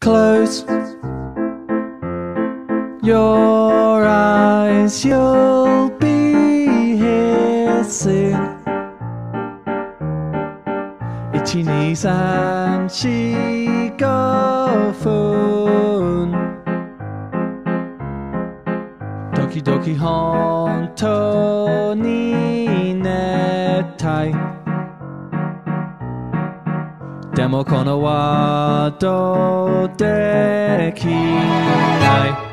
Close your eyes, you'll be here soon. Itchy knees and cheek of phone. Doki Doki Hon Tony Necktie. でもこのワードできない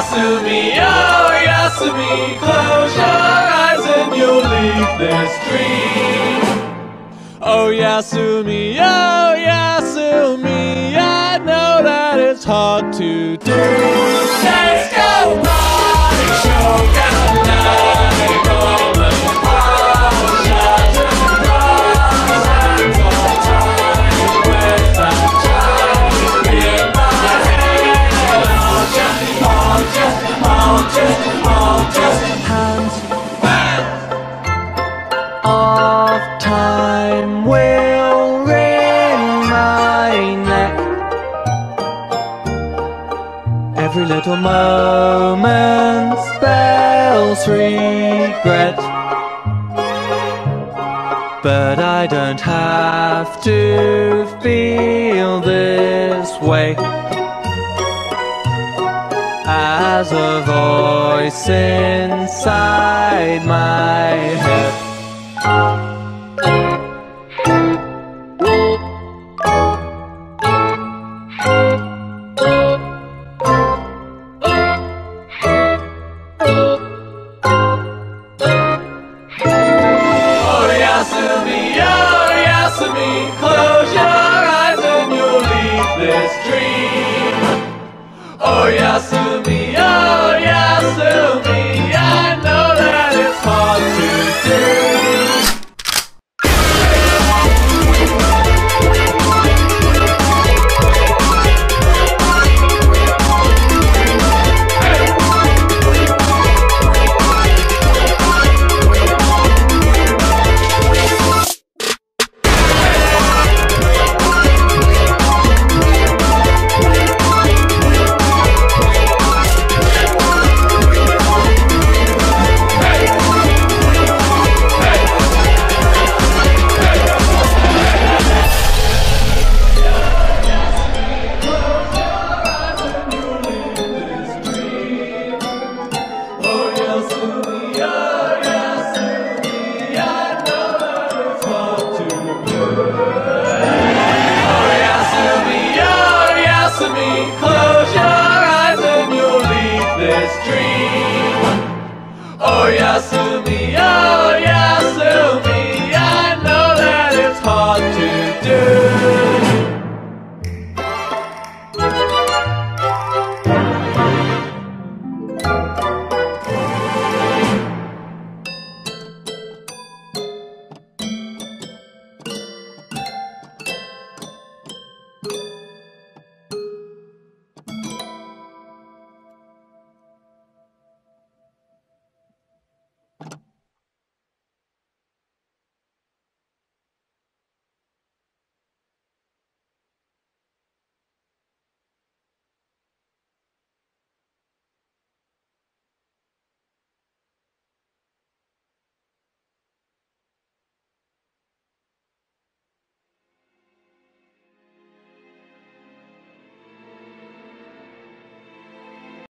休み oh 休み Close your eyes and you'll leave this dream Yasumi, oh Yasumi, I know that it's hard to do. Let's go! Mom! Every little moment spells regret. But I don't have to feel this way. As a voice inside my head assobiar.